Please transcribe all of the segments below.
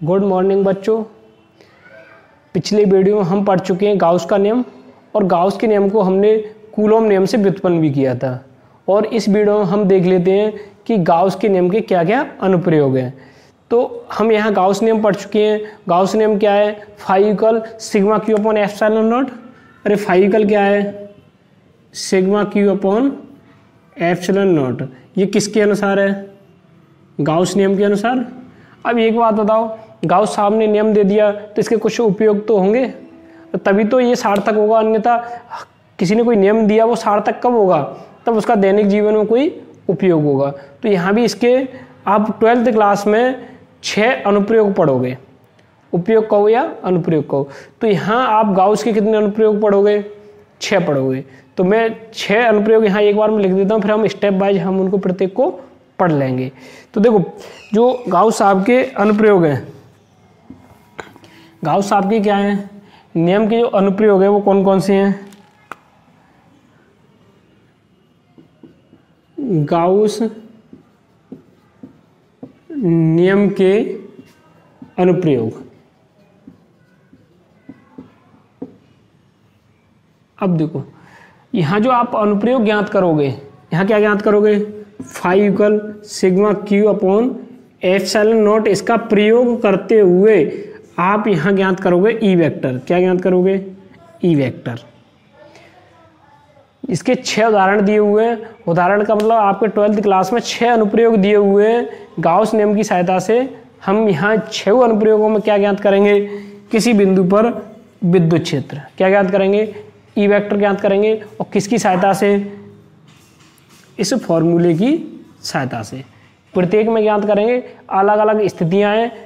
Good morning बच्चों। पिछले video में हम पढ़ चुके हैं गाउस का नियम, और गाउस के नियम को हमने कूलोम नियम से व्युत्पन्न भी किया था। और इस वीडियो में हम देख लेते हैं कि गाउस के नियम के क्या क्या अनुप्रयोग हैं। तो हम यहाँ गाउस नियम पढ़ चुके हैं। गाउस नियम क्या है? फाइकल sigma q upon f naught. अरे फाइकल क्या है? Sigma q upon f naught. ये किसके अनुसार है? गाउस नियम के अनुसार। अब एक बात बताओ गाउस साहब ने नियम दे दिया तो इसके कुछ उपयोग तो होंगे? तभी तो ये सार्थक होगा, अन्यथा किसी ने कोई नियम दिया वो सार्थक कब होगा? तब उसका दैनिक जीवन में कोई उपयोग होगा। तो यहाँ भी इसके आप ट्वेल्थ क्लास में छः अनुप्रयोग पढ़ोगे। उपयोग कहो या अनुप्रयोग कहो? तो यहाँ आप गाउस के कितने अनुप्रयोग पढ़ोगे? छः पढ़ोगे। तो मैं छः अनुप्रयोग यहाँ एक बार में लिख देता हूँ, फिर हम स्टेप बाइज हम उनको प्रत्येक को पढ़ लेंगे। तो देखो, जो गाउस साहब के अनुप्रयोग हैं गाउस साहब के क्या हैं? नियम के जो अनुप्रयोग है वो कौन कौन से हैं? गाउस नियम के अनुप्रयोग। अब देखो, यहाँ जो आप अनुप्रयोग ज्ञात करोगे, यहाँ क्या ज्ञात करोगे? Five equal sigma q upon f naught, इसका प्रयोग करते हुए आप यहाँ ज्ञात करोगे ई वेक्टर क्या ज्ञात करोगे? ई वेक्टर इसके छह उदाहरण दिए हुए हैं। उदाहरण का मतलब आपके ट्वेल्थ क्लास में छह अनुप्रयोग दिए हुए हैं। गाउस नियम की सहायता से हम यहाँ छह अनुप्रयोगों में क्या ज्ञात करेंगे? किसी बिंदु पर विद्युत क्षेत्र। क्या ज्ञात करेंगे? ई वेक्टर ज्ञात करेंगे। और किसकी सहायता से? इस फॉर्मूले की सहायता से। प्रत्येक में ज्ञात करेंगे। अलग अलग स्थितियाँ हैं।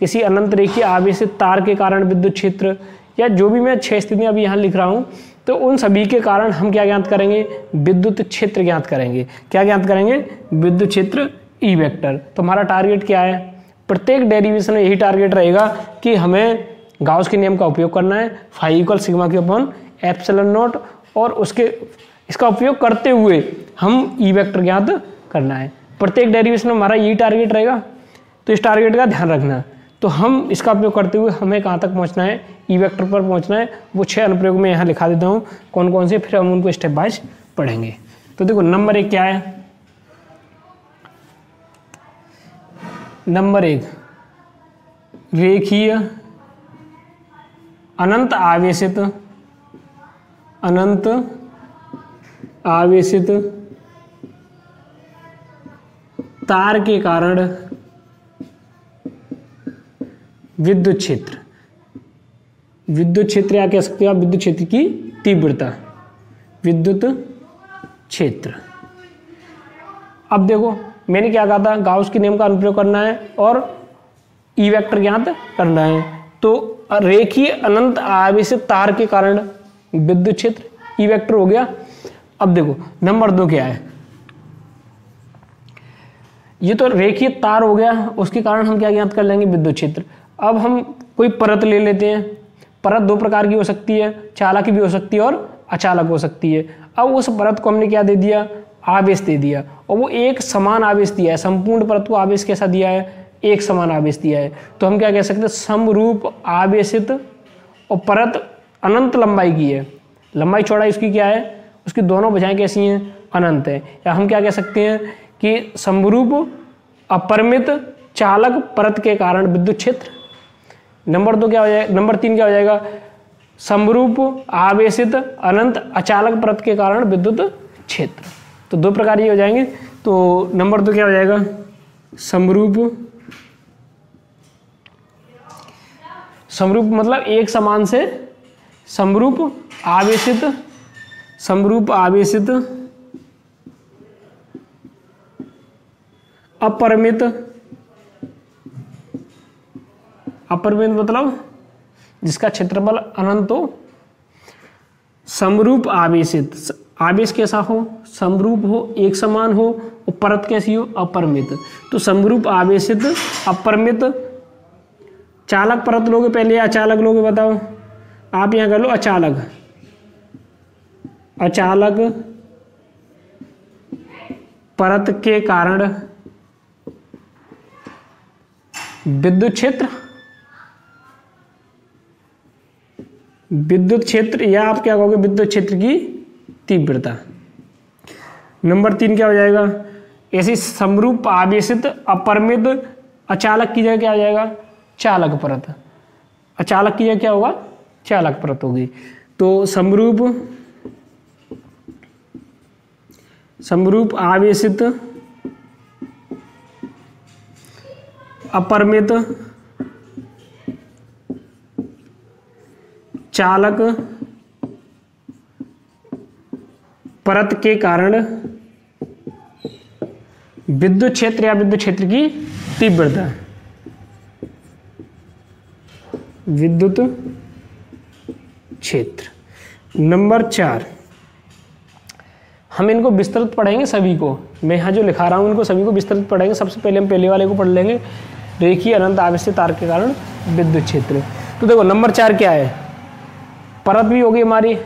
किसी अनंत रेखीय आवेशित तार के कारण विद्युत क्षेत्र या जो भी मैं छह स्थितियाँ अभी यहाँ लिख रहा हूँ तो उन सभी के कारण हम क्या ज्ञात करेंगे? विद्युत क्षेत्र ज्ञात करेंगे। क्या ज्ञात करेंगे? विद्युत क्षेत्र ई वेक्टर तो हमारा टारगेट क्या है? प्रत्येक डेरिवेशन में यही टारगेट रहेगा कि हमें गाउस के नियम का उपयोग करना है फाइव इक्वल सिग्मा के अपॉन एप्सिलॉन नोट और उसके, इसका उपयोग करते हुए हम ई वेक्टर ज्ञात करना है। प्रत्येक डेरिवेशन में हमारा यही टारगेट रहेगा। तो इस टारगेट का ध्यान रखना। तो हम इसका उपयोग करते हुए हमें कहाँ तक पहुँचना है? ई वेक्टर पर पहुँचना है। वो छः अनुप्रयोग में यहाँ लिखा देता हूँ। कौन कौन से? फिर हम उनको स्टेप बाइज पढ़ेंगे। तो देखो नंबर एक क्या है? नंबर एक, रेखीय, अनंत आवेशित अनंत आवेशित तार के कारण विद्युत क्षेत्र। विद्युत क्षेत्र या कह सकते हो आप विद्युत क्षेत्र की तीव्रता। विद्युत क्षेत्र। अब देखो, मैंने क्या कहा था? गाउस के नियम का अनुप्रयोग करना है और ई वेक्टर ज्ञात करना है। तो रेखीय अनंत आवेशित तार के कारण विद्युत क्षेत्र ई वेक्टर हो गया। अब देखो, नंबर दो क्या है? ये तो रेखीय तार हो गया, उसके कारण हम क्या ज्ञात कर लेंगे? विद्युत क्षेत्र। अब हम कोई परत ले लेते हैं। परत दो प्रकार की हो सकती है, चालक भी हो सकती है और अचालक हो सकती है। अब उस परत को हमने क्या दे दिया? आवेश दे दिया। और वो एक समान आवेश दिया है। संपूर्ण परत को आवेश कैसा दिया है? एक समान आवेश दिया है। तो हम क्या कह सकते हैं? समरूप, आवेशित और परत अनंत लंबाई की है। लंबाई चौड़ाई उसकी क्या है? उसकी दोनों भुजाएँ कैसी हैं? अनंत है। या हम क्या कह सकते हैं कि समरूप, अपरिमित, चालक परत के कारण विद्युत क्षेत्र। नंबर दो क्या हो जाएगा नंबर तीन क्या हो जाएगा? समरूप, आवेशित, अनंत, अचालक परत के कारण विद्युत क्षेत्र। तो दो प्रकार ये हो जाएँगे। तो नंबर दो क्या हो जाएगा? समरूप। समरूप मतलब एक समान से समरूप, आवेशित समरूप, आवेशित, अपरिमित अपरिमित मतलब जिसका क्षेत्रफल अनंत हो समरूप आवेशित आवेश कैसा हो? समरूप हो, एक समान हो, और परत कैसी हो? अपरमित। तो समरूप आवेशित, अपरमित, चालक परत लोगे पहले या अचालक लोगे बताओ? आप यहाँ कर लो अचालक। अचालक परत के कारण विद्युत क्षेत्र विद्युत क्षेत्र, या आप क्या कहोगे विद्युत क्षेत्र की तीव्रता? नंबर तीन क्या हो जाएगा? ऐसी समरूप आवेशित अपरिमित अचालक की जगह क्या हो जाएगा? चालक परत। अचालक की जगह क्या होगा? चालक परत होगी। तो समरूप समरूप आवेशित अपरिमित चालक परत के कारण विद्युत क्षेत्र या विद्युत क्षेत्र की तीव्रता। विद्युत क्षेत्र। नंबर चार। हम इनको विस्तृत पढ़ेंगे सभी को। मैं यहाँ जो लिखा रहा हूँ, इनको सभी को विस्तृत पढ़ेंगे। सबसे पहले हम पहले वाले को पढ़ लेंगे। रेखीय अनंत आवेश तार के कारण विद्युत क्षेत्र। तो देखो, नंबर चार क्या है? परत भी होगी हमारी।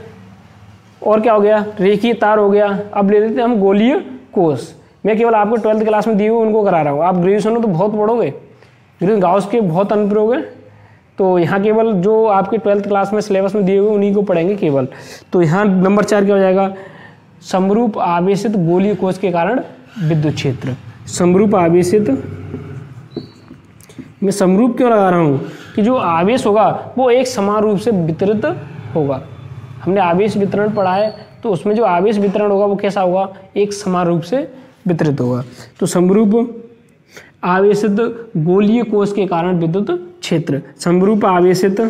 और क्या हो गया? रेखी तार हो गया। अब ले लेते हैं हम गोलीय कोष मैं केवल आपको ट्वेल्थ क्लास में दिए हुए उनको करा रहा हूँ। आप ग्रेजुएशन में तो बहुत पढ़ोगे। ग्रेजुएशन गाउस के बहुत अनुप्रयोग है। तो यहाँ केवल जो आपके ट्वेल्थ क्लास में सिलेबस में दिए हुए उन्हीं को पढ़ेंगे केवल। तो यहाँ नंबर चार क्या हो जाएगा? समरूप आवेशित गोलीय कोष के कारण विद्युत क्षेत्र। समरूप आवेशित मैं समरूप क्यों लगा रहा हूँ? कि जो आवेश होगा, वो एक समान रूप से वितरित होगा। हमने आवेश वितरण पढ़ा है तो उसमें जो आवेश वितरण होगा वो कैसा होगा? एक समान रूप से वितरित होगा। तो समरूप आवेशित गोलीय कोष के कारण विद्युत क्षेत्र। समरूप आवेशित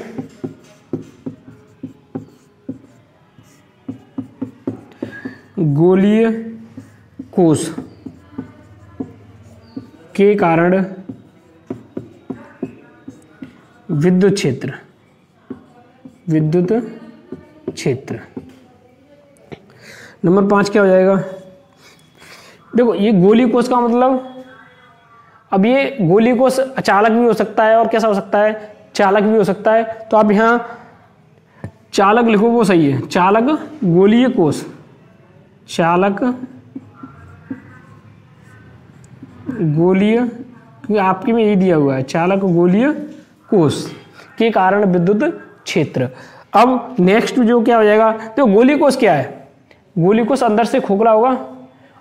गोलीय कोष के कारण विद्युत क्षेत्र। विद्युत क्षेत्र। नंबर पाँच क्या हो जाएगा? देखो, ये गोली कोष का मतलब अब ये गोली कोष अचालक भी हो सकता है, और कैसा हो सकता है? चालक भी हो सकता है। तो आप यहाँ चालक लिखो वो सही है। चालक गोलीय कोष चालक गोलीय आपके में यही दिया हुआ है, चालक गोलीय कोष के कारण विद्युत क्षेत्र। अब नेक्स्ट जो क्या हो जाएगा? तो गोली कोष क्या है? गोली कोष अंदर से खोखला होगा।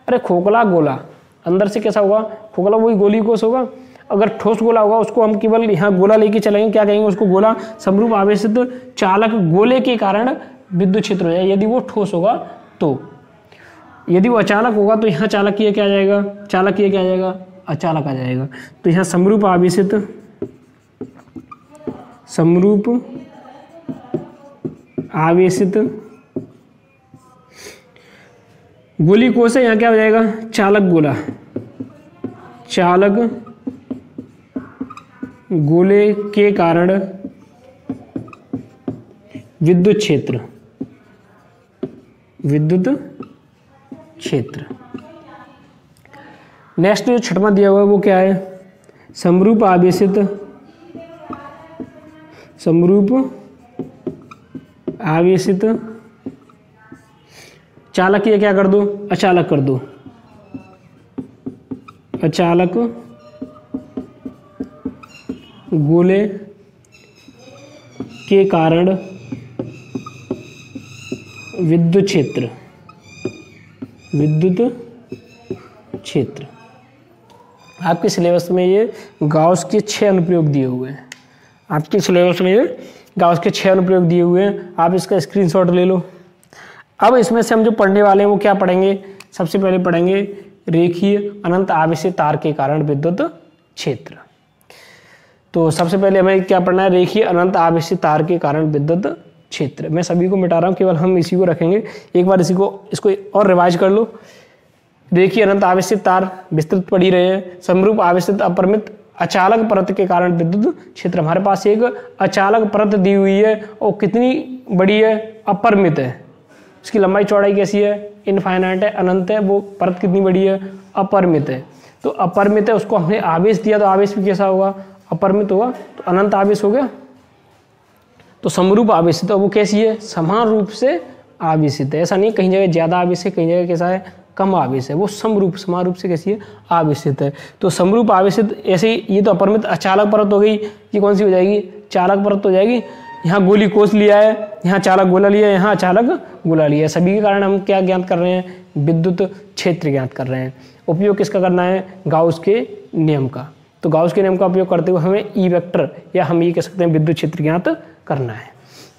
अरे, खोखला गोला। अंदर से कैसा होगा? खोखला वही गोली कोष होगा। अगर ठोस गोला होगा, उसको हम केवल यहाँ गोला लेके चलेंगे। क्या कहेंगे उसको? गोला। समरूप आवेशित चालक गोले के कारण विद्युत क्षेत्र हो जाए यदि वो ठोस होगा तो। यदि वो अचालक होगा तो यहाँ चालक किया क्या जाएगा? चालक किया क्या जाएगा? अचालक आ जाएगा। तो यहाँ समरूप आवेशित, समरूप आवेशित गोली कोष है यहाँ क्या हो जाएगा? चालक गोला। चालक गोले के कारण विद्युत क्षेत्र। विद्युत क्षेत्र। नेक्स्ट जो छठवा दिया हुआ है, वो क्या है? समरूप आवेशित। समरूप आवेशित चालक ये क्या कर दो? अचालक कर दो। अचालक। गोले के कारण विद्युत क्षेत्र। विद्युत क्षेत्र। आपके सिलेबस में ये गाउस के छह अनुप्रयोग दिए हुए हैं। आपके सिलेबस में ये गाउस के छह अनुप्रयोग दिए हुए हैं। आप इसका स्क्रीनशॉट ले लो। अब इसमें से हम जो पढ़ने वाले हैं, वो क्या पढ़ेंगे? सबसे पहले पढ़ेंगे रेखीय अनंत आवेशित तार के कारण विद्युत क्षेत्र। तो सबसे पहले हमें क्या पढ़ना है? रेखीय अनंत आवेशित तार के कारण विद्युत क्षेत्र। मैं सभी को मिटा रहा हूँ, केवल हम इसी को रखेंगे। एक बार इसी को, इसको और रिवाइज कर लो। रेखीय अनंत आवेशित तार विस्तृत पड़ी रहे हैं। समरूप आवेशित अपरिमित अचालक परत के कारण विद्युत क्षेत्र हमारे पास एक अचालक परत दी हुई है और कितनी बड़ी है? अपरिमित है। उसकी लंबाई चौड़ाई कैसी है? इनफाइनाइट है, अनंत है, वो परत कितनी बड़ी है? अपरिमित है। तो अपरिमित है, उसको हमने आवेश दिया तो आवेश भी कैसा होगा? अपरिमित होगा। तो अनंत आवेश हो गया। तो समरूप आवेश है, वो कैसी है? समान रूप से आवेशित है। ऐसा नहीं, कहीं जगह ज़्यादा आवेश है, कहीं जगह कैसा है? कम आवेश है, वो समरूप समान रूप से कैसी है? आवेशित है। तो समरूप, आवेशित, ऐसे ये तो अपरमित, अचालक परत हो गई, ये कौन सी हो जाएगी? चालक परत हो जाएगी। यहाँ गोली कोस लिया है, यहाँ चालक गोला लिया है, यहाँ अचालक गोला लिया है। सभी के कारण हम क्या ज्ञात कर रहे हैं? विद्युत क्षेत्र ज्ञात कर रहे हैं। उपयोग किसका करना है? गाउस के नियम का। तो गाउस के नियम का उपयोग करते हुए हमें ई वेक्टर या हम ये कह सकते हैं विद्युत क्षेत्र ज्ञात करना है।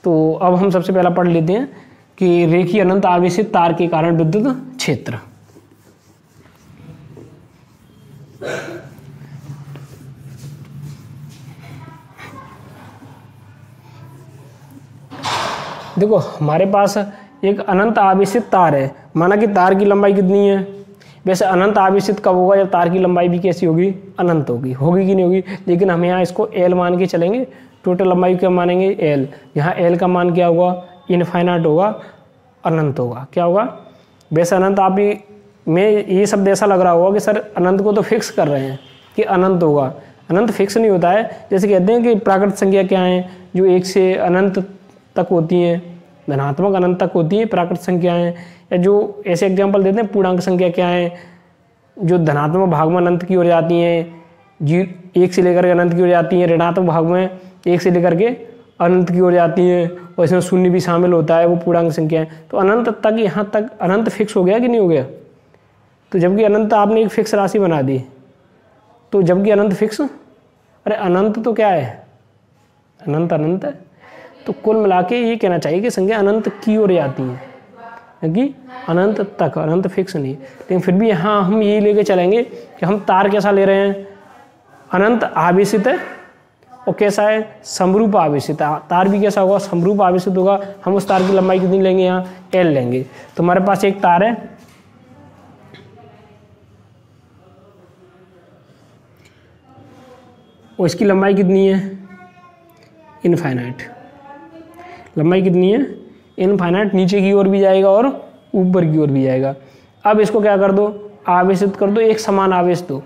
तो अब हम सबसे पहला पढ़ लेते हैं कि रेखी अनंत आवेशित तार के कारण विद्युत क्षेत्र। देखो, हमारे पास एक अनंत आवेशित तार है। माना कि तार की लंबाई कितनी है? वैसे अनंत आवेशित कब होगा? जब तार की लंबाई भी कैसी होगी? अनंत होगी। होगी कि नहीं होगी? लेकिन हम यहाँ इसको एल मान के चलेंगे। टोटल लंबाई क्या मानेंगे एल यहाँ एल का मान क्या होगा? इनफाइनाइट होगा। अनंत होगा। क्या होगा? वैसे अनंत आप ही में ये शब्द ऐसा लग रहा होगा कि सर अनंत को तो फिक्स कर रहे हैं कि अनंत होगा। अनंत फिक्स नहीं होता है। जैसे कहते हैं कि प्राकृतिक संख्या क्या है? जो एक से अनंत तक होती हैं, धनात्मक अनंत तक होती हैं प्राकृतिक संख्याएँ या जो ऐसे एग्ज़ाम्पल देते हैं, पूर्णांक संख्या क्या है? जो धनात्मक भाग में अनंत की ओर जाती हैं, जी, एक से लेकर के अनंत की ओर जाती हैं, ऋणात्मक भाग में एक से लेकर के अनंत की ओर जाती हैं। और इसमें शून्य भी शामिल होता है, वो पूर्णांक संख्या है। तो अनंत तक यहाँ तक अनंत फिक्स हो गया कि नहीं हो गया? तो जबकि अनंत आपने एक फिक्स राशि बना दी तो जबकि अनंत फिक्स अरे अनंत तो क्या है? अनंत अनंत है। तो कुल मिला के ये कहना चाहिए कि संख्या अनंत की ओर जाती है क्योंकि अनंत तक, अनंत फिक्स नहीं। लेकिन फिर भी यहाँ हम यही लेके चलेंगे कि हम तार कैसा ले रहे हैं? अनंत आवेशित है और कैसा है? समरूप आवेशित तार भी कैसा होगा? समरूप आवेशित होगा। हम उस तार की लंबाई कितनी लेंगे यहाँ? एल लेंगे। तो हमारे पास एक तार है। और इसकी लंबाई कितनी है? इनफाइनाइट लंबाई कितनी है? इनफाइनाइट नीचे की ओर भी जाएगा और ऊपर की ओर भी जाएगा। अब इसको क्या कर दो? आवेशित कर दो। एक समान आवेश दो।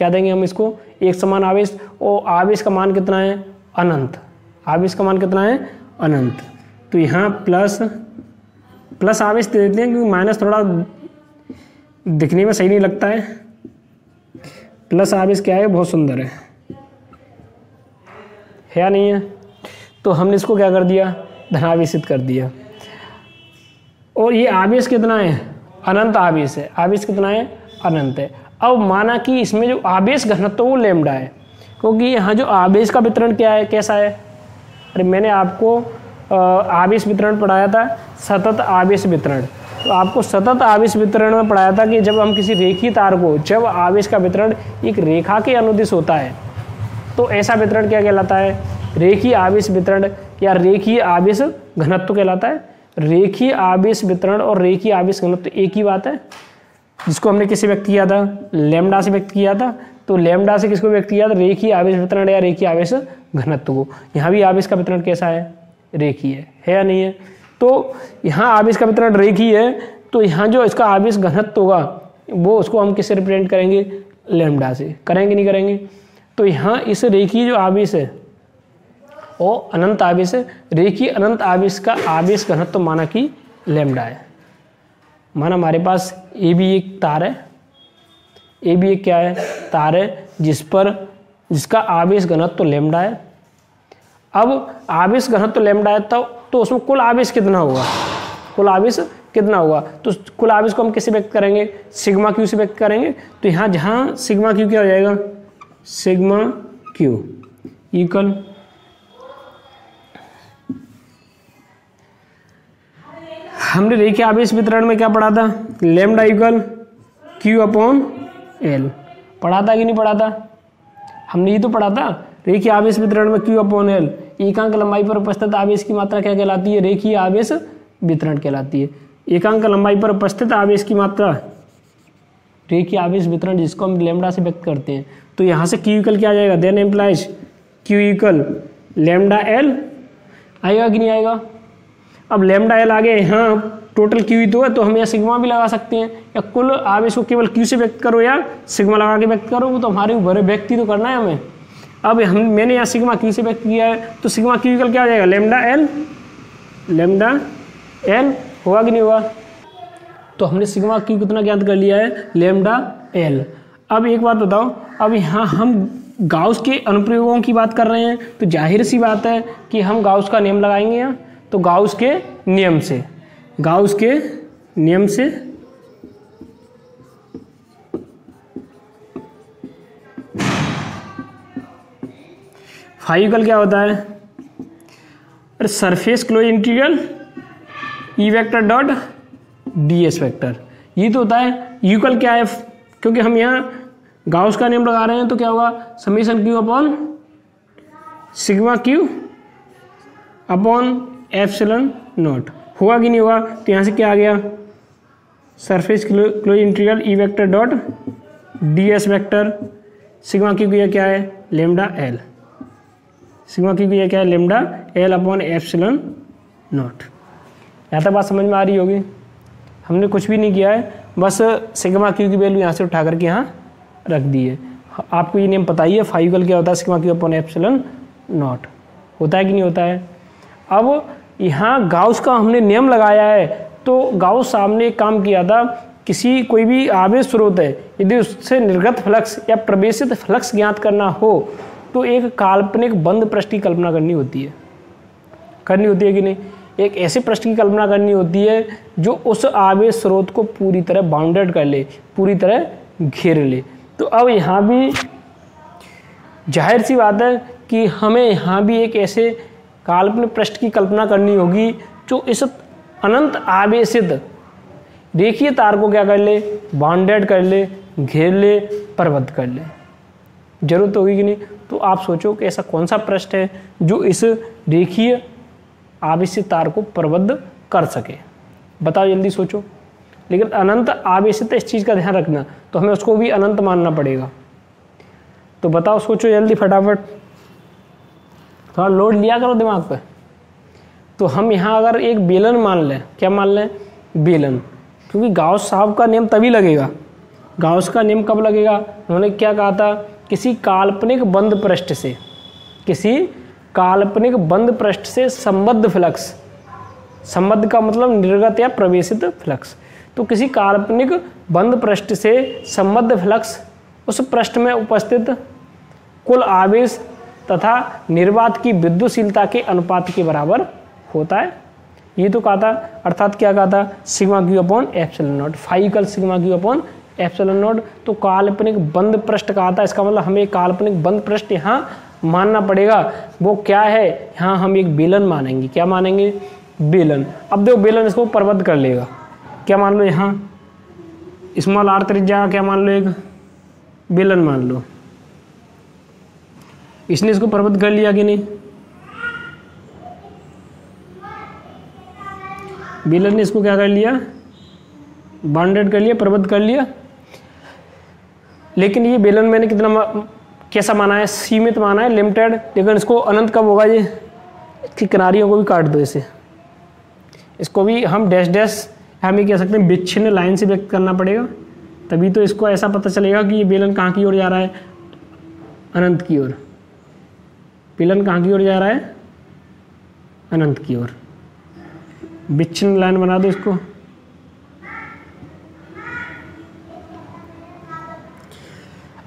क्या देंगे हम इसको? एक समान आवेश। और आवेश का मान कितना है? अनंत। आवेश का मान कितना है? अनंत। तो यहाँ प्लस प्लस आवेश दे देते हैं क्योंकि माइनस थोड़ा दिखने में सही नहीं लगता है। प्लस आवेश क्या है? बहुत सुंदर है। है या नहीं है? तो हमने इसको क्या कर दिया? धनावेशित कर दिया। और ये आवेश कितना है? अनंत आवेश है। आवेश कितना है? अनंत है। अब माना कि इसमें जो आवेश घनत्व वो लेमडा है, क्योंकि यहाँ जो आवेश का वितरण क्या है, कैसा है? अरे मैंने आपको आवेश वितरण पढ़ाया था, सतत आवेश वितरण। तो आपको सतत आवेश वितरण में पढ़ाया था कि जब हम किसी रेखी तार को, जब आवेश का वितरण एक रेखा के अनुदिश होता है तो ऐसा वितरण क्या कहलाता है? रेखी आवेश वितरण या रेखीय आवेश घनत्व कहलाता है। रेखीय आवेश वितरण और रेखीय आवेश घनत्व एक ही बात है। जिसको हमने किसे व्यक्त किया था लेमडा से व्यक्त किया था तो लेमडा से किसको व्यक्त किया था रेखी आवेश वितरण या रेखी आवेश घनत्व को। यहाँ भी आवेश का वितरण कैसा है? रेखी है। है या नहीं है? तो यहाँ आवेश का वितरण रेखी है तो यहाँ जो इसका आवेश घनत्व होगा, वो उसको हम किससे रिप्रेजेंट करेंगे? लेमडा से। करेंगे नहीं करेंगे? तो यहाँ इस रेखी जो आवेश है, वो अनंत आवेश है। रेखी अनंत आवेश का आवेश घनत्व माना कि लेमडा है। माना हमारे पास ए भी एक तार है, ए भी एक क्या है? तार है, जिस पर, जिसका आवेश घनत्व तो लेमडा है। अब आवेश घनत्व तो लेमडा है, तब तो उसमें कुल आवेश कितना होगा? कुल आवेश कितना होगा? तो कुल आवेश को हम किसे व्यक्त करेंगे? सिग्मा क्यू से व्यक्त करेंगे। तो यहाँ जहाँ सिग्मा क्यू क्या हो जाएगा? सिग्मा क्यू इक्वल हमने रेखीय आवेश वितरण में क्या पढ़ा था? Lambda equal q upon L पढ़ा था कि नहीं पढ़ा था? हमने ये तो पढ़ा था रेखीय आवेश वितरण में क्यू अपॉन एल एकांक लंबाई पर उपस्थित आवेश की मात्रा क्या कहलाती है? रेखीय आवेश वितरण कहलाती है। एकांक लंबाई पर उपस्थित आवेश की मात्रा, रेखीय आवेश वितरण जिसको हम लेमडा से व्यक्त करते हैं। तो यहाँ से क्यू इक्वल क्या आ जाएगा? Then implies q equal lambda L आएगा कि नहीं आएगा? अब लेमडा एल आ आगे यहाँ टोटल क्यू ही तो है तो हम यहाँ सिग्मा भी लगा सकते हैं। या कुल आप इसको केवल क्यू से व्यक्त करो या सिग्मा लगा के व्यक्त करो, वो तो हमारे ऊपर व्यक्ति तो करना है हमें। अब हम, मैंने यहाँ सिग्मा क्यू से व्यक्त किया है तो सिग्मा क्यू कल क्या हो जाएगा? लेमडा एल लेमडा एल होगा कि नहीं होगा? तो हमने सिग्मा क्यू कितना ज्ञात कर लिया है? लेमडा एल अब एक बात बताओ, अब यहाँ हम गाउस के अनुप्रयोगों की बात कर रहे हैं तो ज़ाहिर सी बात है कि हम गाउस का नियम लगाएँगे यहाँ। तो गाउस के नियम से। गाउस के नियम से फाइव क्या होता है? अरे surface close integral E vector dot D S vector. ये तो होता है यूकल क्या है? क्योंकि हम यहाँ गाउस का नियम लगा रहे हैं तो क्या होगा? Summation q upon sigma q upon epsilon naught. होगा कि नहीं होगा तो यहाँ से क्या आ गया? Surface close integral E vector dot D S vector sigma q की क्या है? Lambda L. सिग्मा क्यू की क्या है? Lambda L upon epsilon naught. यहाँ तक बात समझ में आ रही होगी? हमने कुछ भी नहीं किया है। बस सिग्मा क्यू की वैल्यू यहाँ से उठा करके यहाँ रख दी है। आपको ये नेम पता ही है, फाइव कल क्या होता है? Sigma q upon epsilon naught. होता है कि नहीं होता है? अब यहाँ गाउस का हमने नियम लगाया है। तो गाउस साहब ने काम किया था, किसी कोई भी आवेश स्रोत है, यदि उससे निर्गत फ्लक्स या प्रवेशित फ्लक्स ज्ञात करना हो तो एक काल्पनिक बंद पृष्ठ की कल्पना करनी होती है। करनी होती है कि नहीं? एक ऐसे पृष्ठ की कल्पना करनी होती है, जो उस आवेश स्रोत को पूरी तरह बाउंडेड कर ले, पूरी तरह घेर ले। तो अब यहाँ भी ज़ाहिर सी बात है कि हमें यहाँ भी एक ऐसे काल्पनिक पृष्ठ की कल्पना करनी होगी, जो इस अनंत आवेशित रेखीय तार को क्या कर ले? बाउंडेड कर ले, घेर ले प्रबद्ध कर ले। ज़रूरत होगी कि नहीं? तो आप सोचो कि ऐसा कौन सा पृष्ठ है जो इस रेखीय आवेशित तार को प्रबद्ध कर सके। बताओ जल्दी सोचो। लेकिन अनंत आवेशित इस चीज़ का ध्यान रखना तो हमें उसको भी अनंत मानना पड़ेगा। तो बताओ, सोचो जल्दी फटाफट। थोड़ा लोड लिया करो दिमाग पे। तो हम यहाँ अगर एक बेलन मान लें, क्या मान लें? बेलन। क्योंकि गाउस साहब का नियम तभी लगेगा। गाउस का नियम कब लगेगा? उन्होंने क्या कहा था? किसी काल्पनिक बंद पृष्ठ से। किसी काल्पनिक बंद पृष्ठ से संबद्ध फ्लक्स। संबद्ध का मतलब निर्गत या प्रवेशित फ्लक्स। तो किसी काल्पनिक बंद पृष्ठ से संबद्ध फ्लक्स उस पृष्ठ में उपस्थित कुल आवेश तथा निर्वात की विद्युशीलता के अनुपात के बराबर होता है। ये तो कहा था, अर्थात क्या कहा था? Sigma q upon epsilon naught. Five कल sigma q upon epsilon naught. तो काल्पनिक बंद पृष्ठ कहा था, इसका मतलब हमें काल्पनिक बंद पृष्ठ यहाँ मानना पड़ेगा। वो क्या है? यहाँ हम एक बेलन मानेंगे। क्या मानेंगे? बेलन। अब देखो, बेलन इसको प्रबद्ध कर लेगा। क्या मान लो यहाँ? स्मॉल आर त्रिज्या क्या मान लो एक? बेलन मान लो। इसने इसको प्रबद्ध कर लिया कि नहीं? बेलन ने इसको क्या कर लिया? बाउंडेड कर लिया प्रबद्ध कर लिया। लेकिन ये बेलन मैंने कितना मा, कैसा माना है? सीमित माना है लिमिटेड लेकिन इसको अनंत कब होगा ये? इसकी किनारियों को भी काट दो इसे। इसको भी हम डैश डैश हम ये कह सकते हैं विच्छिन्न लाइन से व्यक्त करना पड़ेगा। तभी तो इसको ऐसा पता चलेगा कि ये बेलन कहाँ की ओर जा रहा है? अनंत की ओर। बेलन कहाँ की ओर जा रहा है? अनंत की ओर। विच्छिन्न लाइन बना दो इसको।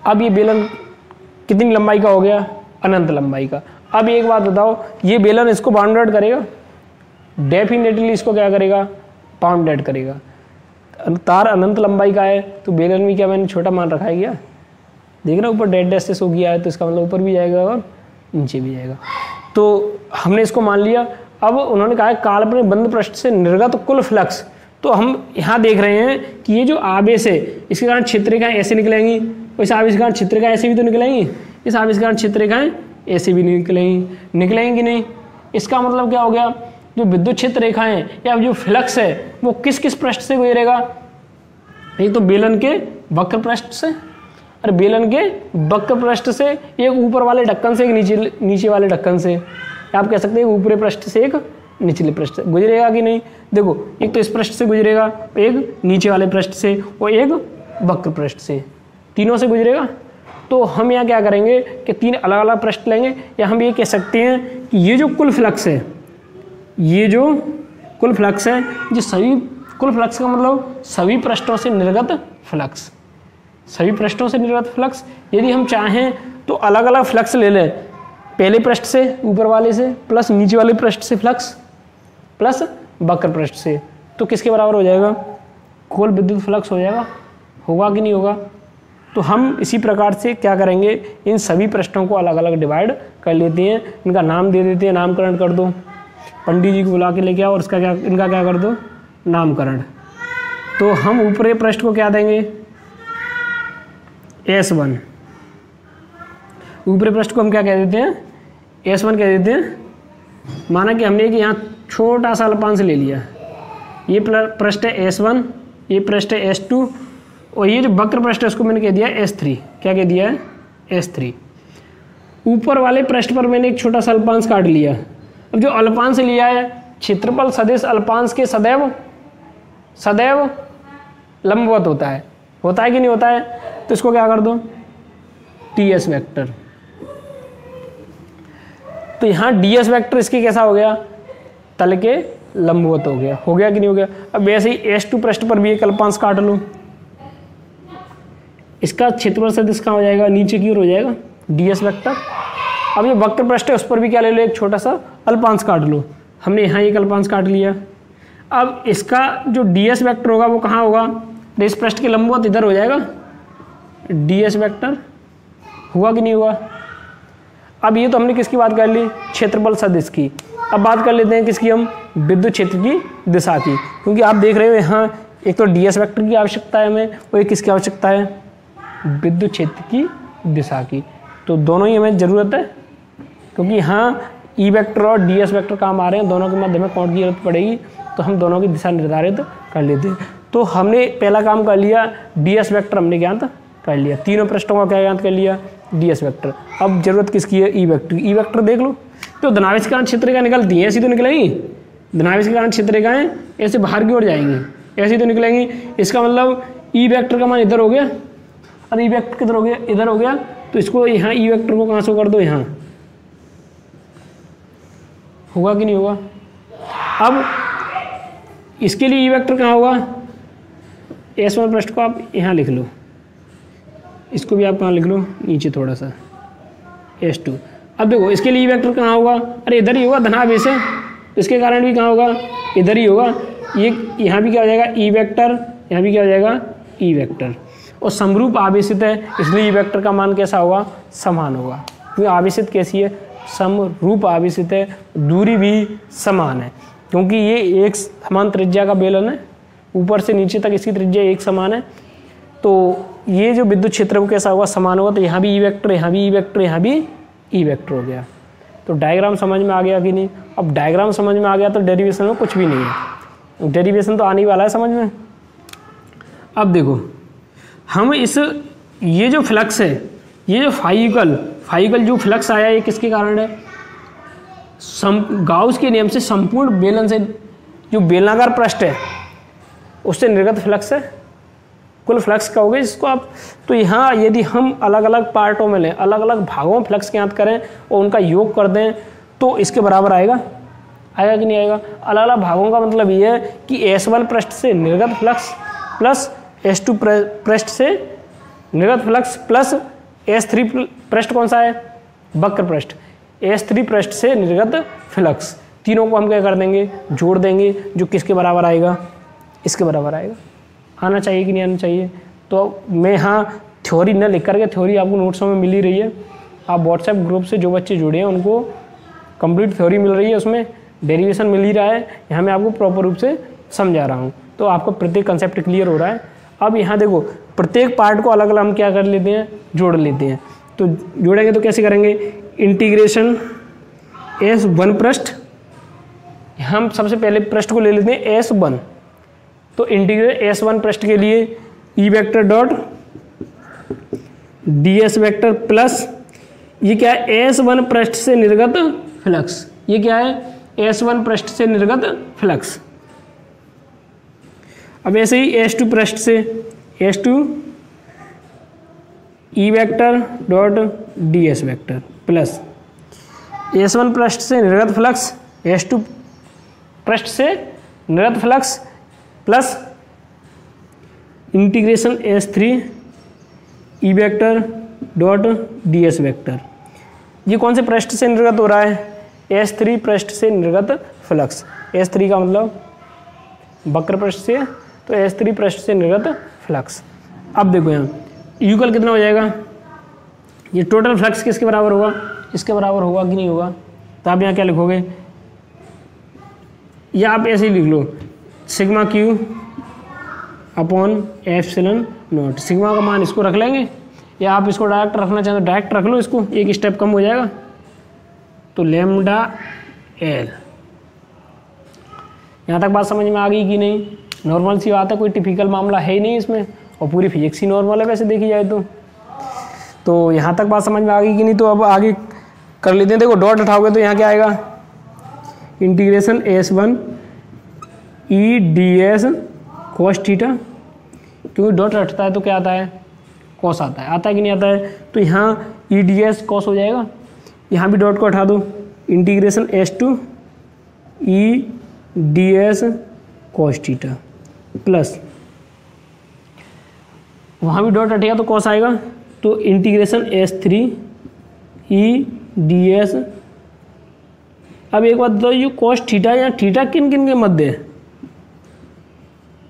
अब ये बेलन कितनी लंबाई का हो गया? अनंत लंबाई का। अब एक बात बताओ, ये बेलन इसको बाउंडेड करेगा? डेफिनेटली इसको क्या करेगा? बाउंडेड करेगा। तार अनंत लंबाई का है तो बेलन भी क्या मैंने छोटा मान रखा है क्या? देख रहा ऊपर डेड डेस से सो गया है तो इसका मतलब ऊपर भी जाएगा और नीचे भी जाएगा। तो हमने इसको मान लिया। अब उन्होंने कहा काल्पनिक बंद पृष्ठ से निर्गत कुल फ्लक्स। तो हम यहाँ देख रहे हैं कि ये जो आवेश है, इसके कारण क्षेत्रिकाएँ ऐसे निकलेंगी। और इस आवेश कारण क्षेत्रिकाएँ ऐसे भी तो निकलेंगी? इस आवेश कारण क्षेत्रिकाएँ ऐसे भी निकलेंगी। निकलेंगी कि नहीं। इसका मतलब क्या हो गया? जो विद्युत क्षेत्र रेखाएँ या जो फ्लक्स है, वो किस किस पृष्ठ से गुजरेगा? एक तो बेलन के वक्र पृष्ठ से। अरे बेलन के वक्र पृष्ठ से एक ऊपर वाले ढक्कन से एक नीचे नीचे वाले ढक्कन से। आप कह सकते हैं ऊपरी पृष्ठ से एक निचले पृष्ठ। से गुजरेगा कि नहीं? देखो, एक तो इस पृष्ठ से गुजरेगा, एक नीचे वाले पृष्ठ से और एक वक्र पृष्ठ से। तीनों से गुजरेगा? तो हम यहाँ क्या करेंगे कि तीन अलग अलग पृष्ठ लेंगे। या हम ये कह सकते हैं कि ये जो कुल फ्लक्स है, ये जो कुल फ्लक्स है, ये सभी कुल फ्लक्स का मतलब सभी पृष्ठों से निर्गत फ्लक्स। सभी पृष्ठों से निर्गत फ्लक्स। यदि हम चाहें तो अलग अलग फ्लक्स ले लें। पहले पृष्ठ से, ऊपर वाले से, प्लस नीचे वाले पृष्ठ से फ्लक्स, प्लस वक्र पृष्ठ से। तो किसके बराबर हो जाएगा? कुल विद्युत फ्लक्स हो जाएगा। होगा कि नहीं होगा? तो हम इसी प्रकार से क्या करेंगे? इन सभी पृष्ठों को अलग अलग डिवाइड कर लेते हैं। इनका नाम दे देते हैं, नामकरण कर दो। पंडित जी को बुला के लेके आओ और इसका क्या, इनका क्या कर दो? नामकरण। तो हम ऊपरी पृष्ठ को क्या देंगे? एस वन ऊपरी पृष्ठ को हम क्या कह देते हैं? एस वन कह देते हैं, माना कि हमने एक यहाँ छोटा सा अल्पांश ले लिया। ये पृष्ठ है एस वन ये पृष्ठ है एस टू और ये जो वक्र पृष्ठ है, उसको मैंने कह दिया एस थ्री क्या कह दिया है? एस थ्री ऊपर वाले पृष्ठ पर मैंने एक छोटा सा अल्पांश काट लिया। अब जो अल्पांश लिया है, क्षेत्रफल सदिश अल्पांश के सदैव सदैव लंबवत होता है। होता है कि नहीं होता है? तो इसको क्या कर दो? टी एस वैक्टर तो यहाँ डी एस वैक्टर इसके कैसा हो गया? तल के लंबवत हो गया। हो गया कि नहीं हो गया? अब वैसे ही एस टू पृष्ठ पर भी एक अल्पांश काट लो। इसका क्षेत्रफल सदिश कहाँ हो जाएगा? नीचे की ओर हो जाएगा। डी एस वैक्टर अब ये वक्र पृष्ठ है, उस पर भी क्या ले लो? एक छोटा सा अल्पांश काट लो। हमने यहाँ एक अल्पांश काट लिया। अब इसका जो डी एस वैक्टर होगा, वो कहाँ होगा? इस पृष्ठ के लंबवत इधर हो जाएगा। डी एस वैक्टर हुआ कि नहीं हुआ? अब ये तो हमने किसकी बात कर ली? क्षेत्रफल सदिश की। अब बात कर लेते हैं किसकी हम? विद्युत क्षेत्र की दिशा की। क्योंकि आप देख रहे हो यहाँ एक तो डी एस वैक्टर की आवश्यकता है हमें और एक किसकी आवश्यकता है? विद्युत क्षेत्र की दिशा की। तो दोनों ही हमें ज़रूरत है। क्योंकि यहाँ ई वैक्टर और डी एस वैक्टर काम आ रहे हैं। दोनों के मध्य में कौन की ज़रूरत पड़ेगी? तो हम दोनों की दिशा निर्धारित कर लेते हैं। तो हमने पहला काम कर लिया डी एस वैक्टर हमने ज्ञात कर लिया। तीनों पृष्ठों का क्या ज्ञात कर लिया? डी एस वैक्टर अब ज़रूरत किसकी है? ई वैक्टर ई वैक्टर देख लो। तो धनाविश कारण क्षेत्र का निकलती है? ऐसी तो निकलेंगी। धनाविश कारण क्षेत्र का है? ऐसे बाहर की ओर जाएँगी। ऐसी तो निकलेंगी। इसका मतलब ई वैक्टर का मान इधर हो गया। और ई वैक्टर किधर हो गया? इधर हो गया। तो इसको यहाँ ई वैक्टर को कहाँ से कर दो? यहाँ। होगा कि नहीं होगा? अब इसके लिए ई वेक्टर कहाँ होगा? एस वन पृष्ठ को आप यहाँ लिख लो। इसको भी आप कहाँ लिख लो, नीचे थोड़ा सा। एस टू अब देखो, इसके लिए वेक्टर कहाँ होगा? अरे इधर ही होगा धनावेश है इसके कारण भी कहाँ होगा? इधर ही होगा। ये यहाँ भी क्या हो जाएगा? ई वेक्टर यहाँ भी क्या हो जाएगा? ई वेक्टर और समरूप आवेशित है, इसलिए ई वेक्टर का मान कैसा होगा? समान होगा। क्योंकि आवेशित कैसी है? समरूप आवेशित है, दूरी भी समान है। क्योंकि ये एक समान त्रिज्या का बेलन है। ऊपर से नीचे तक इसकी त्रिज्या एक समान है। तो ये जो विद्युत क्षेत्र को कैसा होगा समान होगा तो यहाँ भी ई वेक्टर यहाँ भी ई वेक्टर यहाँ भी ई वेक्टर हो गया। तो डायग्राम समझ में आ गया कि नहीं? अब डायग्राम समझ में आ गया तो डेरिवेशन में कुछ भी नहीं है। डेरिवेशन तो आने वाला है समझ में। अब देखो, हम इस, ये जो फ्लक्स है, ये जो फाइकल फाइकल जो फ्लक्स आया ये किसके कारण है? गाउस के नियम से संपूर्ण बेलन से, जो बेलनाकार पृष्ठ है उससे निर्गत फ्लक्स है। कुल फ्लक्स कहोगे इसको आप तो यहाँ यदि हम अलग अलग पार्टों में लें अलग अलग भागों में फ्लक्स ज्ञात करें और उनका योग कर दें तो इसके बराबर आएगा। आएगा कि नहीं आएगा? अलग अलग भागों का मतलब ये है कि एस वन पृष्ठ से निर्गत फ्लक्स प्लस एस टू पृष्ठ से निर्गत फ्लक्स प्लस एस थ्री पृष्ठ कौन सा है? वक्र पृष्ठ। एस थ्री पृष्ठ से निर्गत फ्लक्स। तीनों को हम क्या कर देंगे? जोड़ देंगे, जो किसके बराबर आएगा? इसके बराबर आएगा। आना चाहिए कि नहीं आना चाहिए? तो मैं यहाँ थ्योरी न लिख करके थ्योरी आपको नोट्सों में मिल ही रही है। आप व्हाट्सएप ग्रुप से जो बच्चे जुड़े हैं, उनको कंप्लीट थ्योरी मिल रही है, उसमें डेरिवेशन मिल ही रहा है। यहाँ मैं आपको प्रॉपर रूप से समझा रहा हूँ। तो आपका प्रत्येक कंसेप्ट क्लियर हो रहा है। अब यहाँ देखो, प्रत्येक पार्ट को अलग अलग हम क्या कर लेते हैं? जोड़ लेते हैं। तो जोड़ेंगे तो कैसे करेंगे? इंटीग्रेशन एस वन पृष्ठ। हम सबसे पहले पृष्ठ को ले लेते हैं एस वन तो इंटीग्रेट एस वन पृष्ठ के लिए E vector dot D S vector plus ये क्या है? एस वन पृष्ठ से निर्गत फ्लक्स ये क्या है? एस वन पृष्ठ से निर्गत फ्लक्स अब ऐसे ही एस टू पृष्ठ से S two E vector dot D S vector plus S one पृष्ठ से निर्गत फ्लक्स एस टू पृष्ठ से निर्गत flux plus integration S three E vector dot D S vector. ये कौन से पृष्ठ से निर्गत हो रहा है? एस थ्री पृष्ठ से निर्गत फ्लक्स। एस थ्री का मतलब वक्र पृष्ठ से तो एस थ्री पृष्ठ से निर्गत फ्लक्स। अब देखो यहाँ यूकल कितना हो जाएगा? ये टोटल फ्लक्स किसके बराबर होगा? इसके बराबर होगा कि नहीं होगा? तो आप यहाँ क्या लिखोगे? या आप ऐसे ही लिख लो sigma Q upon epsilon naught. Sigma का मान इसको रख लेंगे। या आप इसको डायरेक्ट रखना चाहें तो डायरेक्ट रख लो इसको। एक स्टेप कम हो जाएगा। तो लेमडा एल यहाँ तक बात समझ में आ गई कि नहीं? नॉर्मल सी बात है, कोई टिपिकल मामला है ही नहीं इसमें। और पूरी फिजिक्स ही नॉर्मल है वैसे देखी जाए तो। तो यहाँ तक बात समझ में आ गई कि नहीं? तो अब आगे कर लेते हैं। देखो डॉट उठाओगे तो यहाँ क्या आएगा? Integration S one E D S cos theta क्योंकि डॉट हटता है तो क्या आता है? कॉस आता है। आता है कि नहीं आता है? तो यहाँ ई डी एस कॉस हो जाएगा। यहाँ भी डॉट को हटा दो। Integration S two E D S cos theta plus वहाँ भी डॉट हटेगा तो कॉस आएगा। तो integration S three E D S अब एक बात बताओ, ये कॉस थीटा या थीटा किन किन के मध्य है?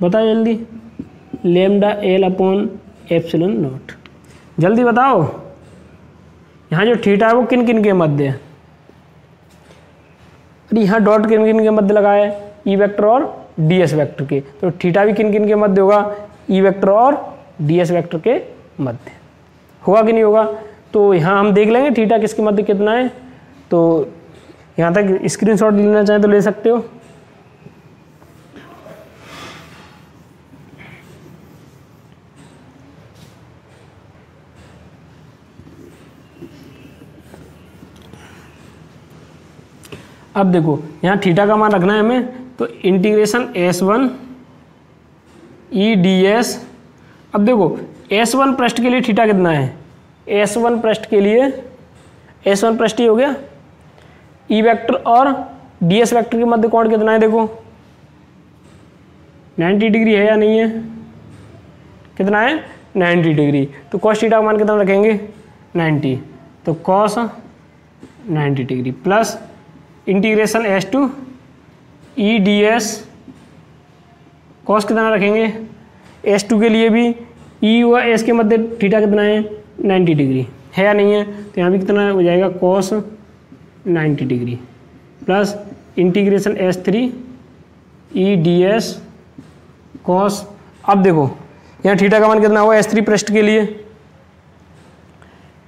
बताओ जल्दी। Lambda L upon epsilon naught. जल्दी बताओ। यहाँ जो थीटा है वो किन किन के मध्य है? अरे यहाँ डॉट किन किन के मध्य लगा है ई वेक्टर और डी एस वैक्टर के। तो थीटा भी किन किन के मध्य होगा? ई वेक्टर और डी एस वैक्टर के मध्य। होगा कि नहीं होगा? तो यहाँ हम देख लेंगे थीटा किसके मध्य कितना है। तो यहाँ तक स्क्रीनशॉट लेना चाहें तो ले सकते हो। अब देखो, यहाँ थीटा का मान रखना है हमें तो integration S one E D S अब देखो एस वन पृष्ठ के लिए थीटा कितना है? एस वन पृष्ठ के लिए एस वन पृष्ठ ही हो गया। ई e वेक्टर और डी एस वैक्टर के मध्य कोण कितना है देखो? 90 डिग्री है या नहीं है? कितना है? 90 डिग्री तो कॉस थीटा का मान कितना रखेंगे? 90 तो cos 90 degree plus integration S two E D S cos कितना रखेंगे? एस टू के लिए भी ई e व एस के मध्य थीटा कितना है? 90 डिग्री है या नहीं है? तो यहाँ भी कितना हो जाएगा? Cos 90 degree plus integration S three E D S cos अब देखो, यहाँ थीटा का मान कितना होगा एस थ्री पृष्ठ के लिए।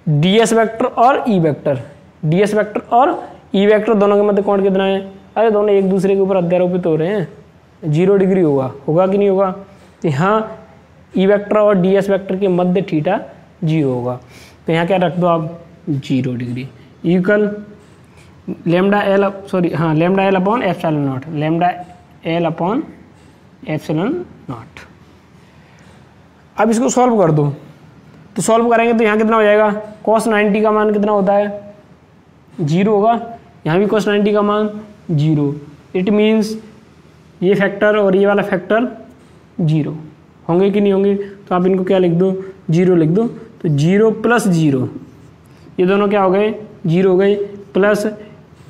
डी एस वैक्टर और E vector D S vector और ई वेक्टर दोनों के मध्य कोण कितना है? अरे दोनों एक दूसरे के ऊपर अध्यारोपित हो रहे हैं। ज़ीरो डिग्री होगा। होगा कि नहीं होगा? तो यहाँ ई वेक्टर और डी एस वैक्टर के मध्य थीटा ज़ीरो होगा। तो यहाँ क्या रख दो आप? Zero degree equal lambda L sorry हाँ lambda L upon F naught lambda L upon F naught अब इसको सॉल्व कर दो। तो सॉल्व करेंगे तो यहाँ कितना हो जाएगा? कॉस 90 का मान कितना होता है? ज़ीरो होगा। यहाँ भी कॉस नाइन्टी का मान ज़ीरो इट मीन्स ये फैक्टर और ये वाला फैक्टर ज़ीरो होंगे कि नहीं होंगे? तो आप इनको क्या लिख दो? ज़ीरो लिख दो। तो ज़ीरो प्लस ज़ीरो ये दोनों क्या हो गए? ज़ीरो हो गए plus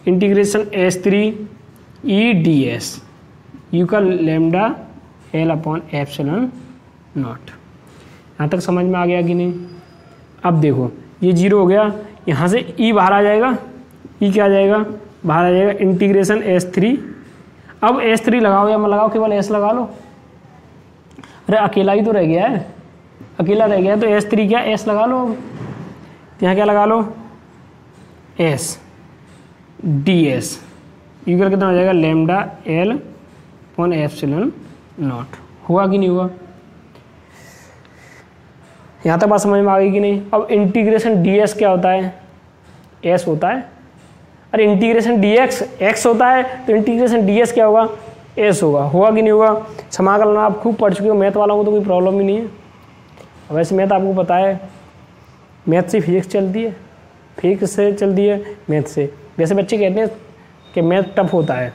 integration S three E D S U का lambda L upon epsilon naught यहाँ तक समझ में आ गया कि नहीं? अब देखो, ये ज़ीरो हो गया। यहाँ से ई e बाहर आ जाएगा। ई क्या आ जाएगा? बाहर आ जाएगा इंटीग्रेशन एस थ्री अब एस थ्री लगाओ या मैं लगाओ, केवल एस लगा लो। अरे, अकेला ही तो रह गया है। अकेला रह गया तो एस थ्री क्या? एस लगा लो तो यहाँ क्या लगा लो? एस डी एस यू यूकर कितना हो जाएगा? Lambda L upon epsilon naught हुआ कि नहीं हुआ? यहाँ तक बात समझ में आ गई कि नहीं? अब इंटीग्रेशन डी एस क्या होता है? एस होता है अरे इंटीग्रेशन डी एक्स एक्स होता है तो इंटीग्रेशन डी एस क्या होगा? एस होगा। होगा कि नहीं होगा? समाकलन आप खूब पढ़ चुके हो मैथ वालों को तो कोई प्रॉब्लम ही नहीं है। वैसे मैथ आपको पता है मैथ से फिजिक्स चलती है फिजिक्स से चलती है मैथ से। वैसे बच्चे कहते हैं कि मैथ टफ होता है।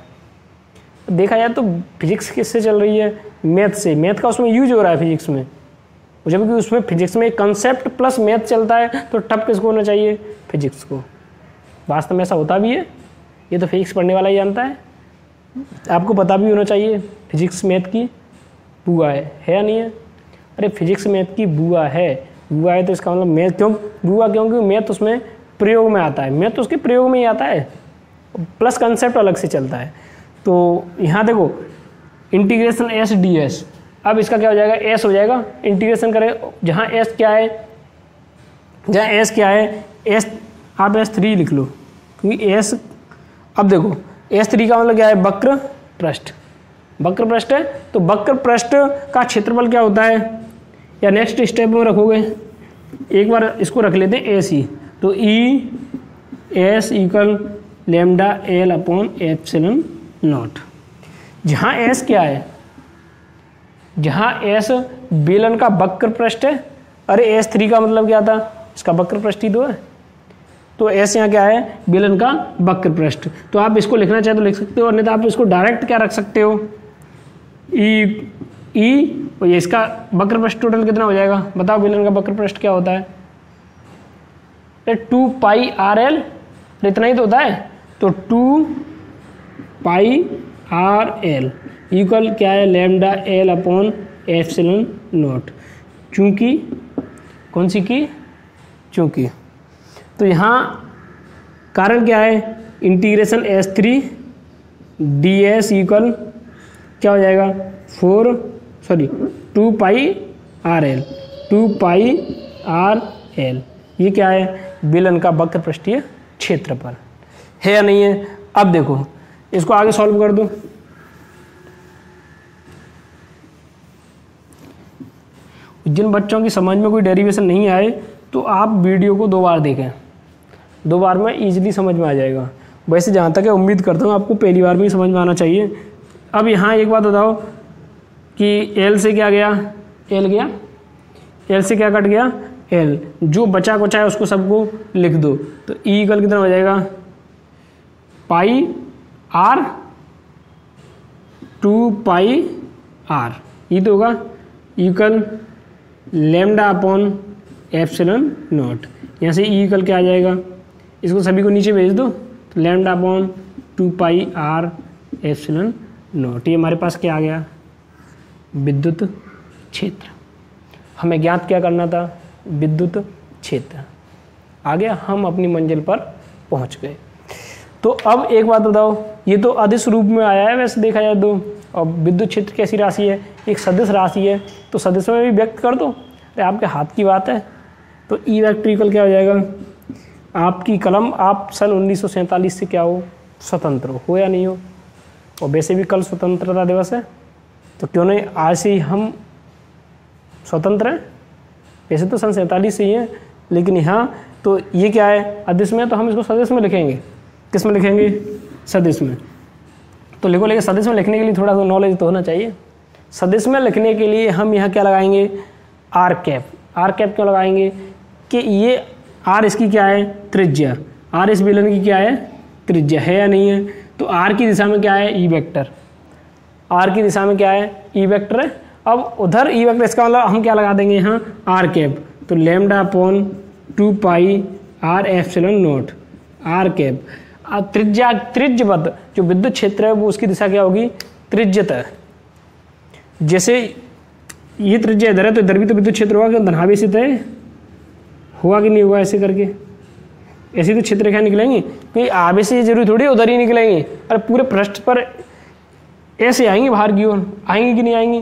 देखा जाए तो फिजिक्स किससे चल रही है? मैथ से। मैथ का उसमें यूज़ हो रहा है फिजिक्स में। जबकि उसमें फिजिक्स में कंसेप्ट प्लस मैथ चलता है तो टफ किसको होना चाहिए? फिजिक्स को। वास्तव में ऐसा होता भी है, ये तो फिजिक्स पढ़ने वाला ही जानता है। आपको पता भी होना चाहिए फिजिक्स मैथ की बुआ है है या नहीं है? अरे फिजिक्स मैथ की बुआ है बुआ है तो इसका मतलब मैथ क्यों, बुआ क्योंकि मैथ उसमें प्रयोग में आता है मैथ तो उसके प्रयोग में ही आता है प्लस कंसेप्ट अलग से चलता है। तो यहाँ देखो इंटीग्रेशन एस डी एस अब इसका क्या हो जाएगा? एस हो जाएगा इंटीग्रेशन करें, जहाँ एस क्या है, जहाँ एस क्या है एस आप एस थ्री लिख लो। क्योंकि एस अब देखो एस थ्री का मतलब क्या है? वक्र पृष्ठ। वक्र पृष्ठ है तो वक्र पृष्ठ का क्षेत्रफल क्या होता है? या नेक्स्ट स्टेप में रखोगे? एक बार इसको रख लेते हैं एस ई तो E S equal lambda L upon epsilon naught जहाँ एस क्या है? जहाँ एस बेलन का वक्र पृष्ठ है, अरे एस थ्री का मतलब क्या था? इसका वक्र पृष्ठ ही तो है। तो एस यहाँ क्या है? बेलन का वक्र पृष्ठ। तो आप इसको लिखना चाहे तो लिख सकते हो नहीं तो आप इसको डायरेक्ट क्या रख सकते हो? ई ई और ये इसका वक्र पृष्ठ टोटल कितना हो जाएगा? बताओ बेलन का वक्र पृष्ठ क्या होता है? टू पाई आर एल इतना ही तो होता है? तो two pi R L equal क्या है? Lambda L upon epsilon naught चूँकि, कौन सी की? चूँकि। तो यहाँ कारण क्या है? Integration S three D S equal क्या हो जाएगा? Four sorry two pi R L two pi R L ये क्या है? बिलन का वक्र पृष्ठीय क्षेत्रफल। है या नहीं है? अब देखो, इसको आगे सॉल्व कर दो। जिन बच्चों की समझ में कोई डेरिवेशन नहीं आए तो आप वीडियो को दो बार देखें। दो बार में ईजिली समझ में आ जाएगा। वैसे जहाँ तक है, उम्मीद करता हूँ आपको पहली बार में ही समझ में आना चाहिए। अब यहाँ एक बात बताओ कि एल से क्या गया? एल गया? एल से क्या कट गया? एल जो बचा कुचा है उसको सबको लिख दो। तो ई कल कितना हो जाएगा? Pi R two pi R ये तो होगा equal lambda upon epsilon naught यहाँ से ई कल क्या आ जाएगा? इसको सभी को नीचे भेज दो। तो lambda upon two pi R epsilon naught ये हमारे पास क्या आ गया? विद्युत क्षेत्र। हमें ज्ञात क्या करना था? विद्युत क्षेत्र। आ गया, हम अपनी मंजिल पर पहुँच गए। तो अब एक बात बताओ, ये तो अदिश रूप में आया है वैसे देखा जाए तो। अब विद्युत क्षेत्र कैसी राशि है? एक सदिश राशि है तो सदिश में भी व्यक्त कर दो। अरे आपके हाथ की बात है। तो ई वैक्ट्रिकल क्या हो जाएगा? आपकी कलम, आप सन उन्नीस सौ सैंतालीस से क्या हो? स्वतंत्र हो या नहीं हो? और वैसे भी कल स्वतंत्रता दिवस है तो क्यों नहीं? आज से ही हम स्वतंत्र हैं? वैसे तो सन सैंतालीस से ही हैं, लेकिन यहाँ तो ये क्या है? अदिश में तो हम इसको सदिश में लिखेंगे। किसमें लिखेंगे? सदिश में। तो लिखो, लेकिन सदिश में लिखने के लिए थोड़ा सा नॉलेज तो होना चाहिए। सदिश में लिखने के लिए हम यहाँ क्या लगाएँगे? आर कैप आर कैप क्यों लगाएँगे? कि ये आर इसकी क्या है? त्रिज्या। आर इस बिलन की क्या है? त्रिज्या। है या नहीं है? तो आर की दिशा में क्या है? ई वेक्टर आर की दिशा में क्या है? ई वेक्टर है। अब उधर ई वेक्टर इसका मतलब हम क्या लगा देंगे यहाँ? आर कैप तो lambda upon two pi R epsilon naught R cap त्रिज्या त्रिज्यवत जो विद्युत क्षेत्र है, वो उसकी दिशा क्या होगी? त्रिज्यत। जैसे ये त्रिज्या इधर है तो इधर भी तो विद्युत क्षेत्र होगा, क्यों? धनाभी स्थित है। हुआ कि नहीं हुआ ऐसे करके? ऐसी तो क्षेत्र रेखा निकलेंगी। क्योंकि आवे से ज़रूरी थोड़ी उधर ही निकलेंगी। अरे पूरे पृष्ठ पर ऐसे आएँगी बाहर की ओर। आएँगी कि नहीं आएँगी?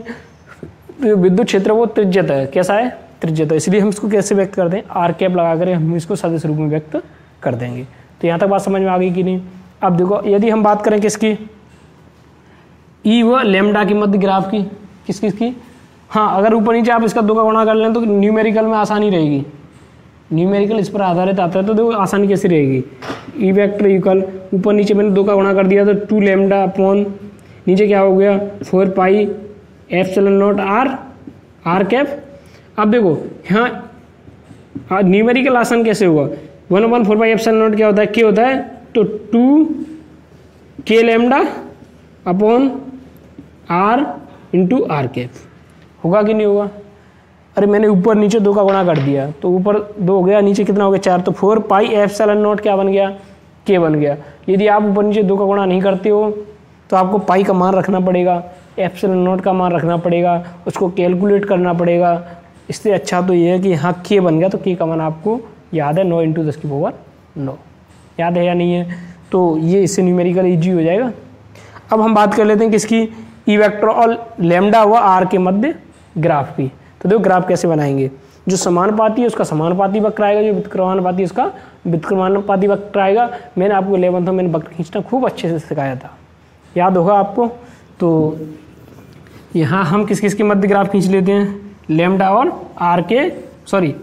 तो विद्युत क्षेत्र वो त्रिज्यत है। कैसा है? त्रिज्यत इसलिए हम इसको कैसे व्यक्त करते हैं? आर कैप लगा कर हम इसको सदस्य रूप में व्यक्त कर देंगे। तो यहाँ तक बात समझ में आ गई कि नहीं? अब देखो, यदि हम बात करें किसकी? ई व लेमडा की मध्य ग्राफ की। किस किस की हाँ अगर ऊपर नीचे आप इसका दो का गुणा कर लें तो न्यूमेरिकल में आसानी रहेगी। न्यूमेरिकल इस पर आधारित आता है तो देखो आसानी कैसे रहेगी। ई वेक्टर इक्वल ऊपर नीचे मैंने दो का गुणा कर दिया तो टू लेमडा अपॉन नीचे क्या हो गया? Four pi epsilon naught R R cap अब देखो, यहाँ न्यूमेरिकल आसान कैसे हुआ? One one four by epsilon naught क्या होता है? के होता है तो two K lambda upon R into R के होगा कि नहीं होगा? अरे मैंने ऊपर नीचे दो का गुणा कर दिया। तो ऊपर दो हो गया, नीचे कितना हो गया? चार। तो four pi epsilon naught क्या बन गया? के बन गया। यदि आप ऊपर नीचे दो का गुणा नहीं करते हो तो आपको पाई का मान रखना पड़ेगा एफ़ सेलन नोट का मान रखना पड़ेगा, उसको कैलकुलेट करना पड़ेगा। इससे अच्छा तो ये है कि हाँ के बन गया तो के का मान आपको याद है, नौ इंटू दस की पावर नौ। याद है या नहीं है? तो ये इससे न्यूमेरिकल ईजी हो जाएगा। अब हम बात कर लेते हैं किसकी ई वेक्टर और लेमडा हुआ आर के मध्य ग्राफ की। तो देखो ग्राफ कैसे बनाएँगे। जो समानुपाती है उसका समानुपाती वक्र आएगा, जो विक्रमानुपाती है उसका विक्रमानुपाती वक्र आएगा। मैंने आपको इलेवंथ में मैंने वक्र खींचना खूब अच्छे से सिखाया था। याद होगा आपको? तो यहाँ हम किस किस के मध्य ग्राफ खींच लेते हैं? लेमडा और आर के, सॉरी,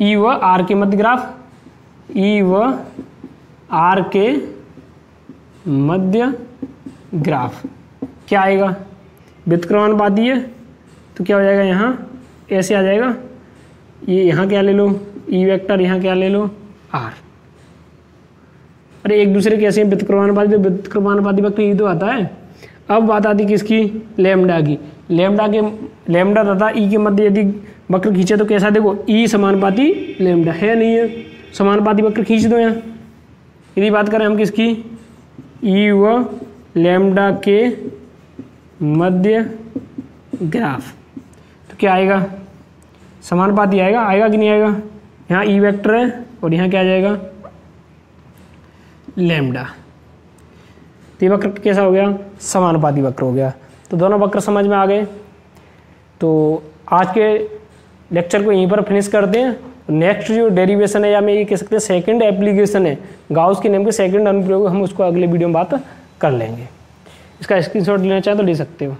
ई व आर के मध्य ग्राफ, ई व आर के मध्य ग्राफ। क्या आएगा? व्युत्क्रमानुपाती है तो क्या हो जाएगा यहाँ? ऐसे आ जाएगा। ये यहाँ क्या ले लो? ई e वेक्टर यहाँ क्या ले लो? आर अरे एक दूसरे कैसे व्युत्क्रमानुपाती तो व्युत्क्रमानुपाती वक्त ये तो आता है। अब बात आती किसकी? लेमडा की। लेमडा के लेमडा तथा ई e के मध्य यदि वक्र खींचे तो कैसा? देखो ई e समानुपाती लेमडा है नहीं है? समानुपाती वक्र खींच दो यहाँ। यदि बात करें हम किसकी? ई व लेमडा के मध्य ग्राफ क्या आएगा? समानुपाती आएगा। आएगा कि नहीं आएगा? यहाँ ई वेक्टर है और यहाँ क्या आ जाएगा? लेमडा तो ये वक्र कैसा हो गया? समानुपाती वक्र हो गया। तो दोनों वक्र समझ में आ गए। तो आज के लेक्चर को यहीं पर फिनिश करते हैं। नेक्स्ट जो डेरिवेशन है, या मैं ये कह सकते हैं सेकंड एप्लीकेशन है गाउस के नेम के सेकंड अनुप्रयोग, हम उसको अगले वीडियो में बात कर लेंगे। इसका स्क्रीनशॉट लेना चाहें तो ले सकते हो।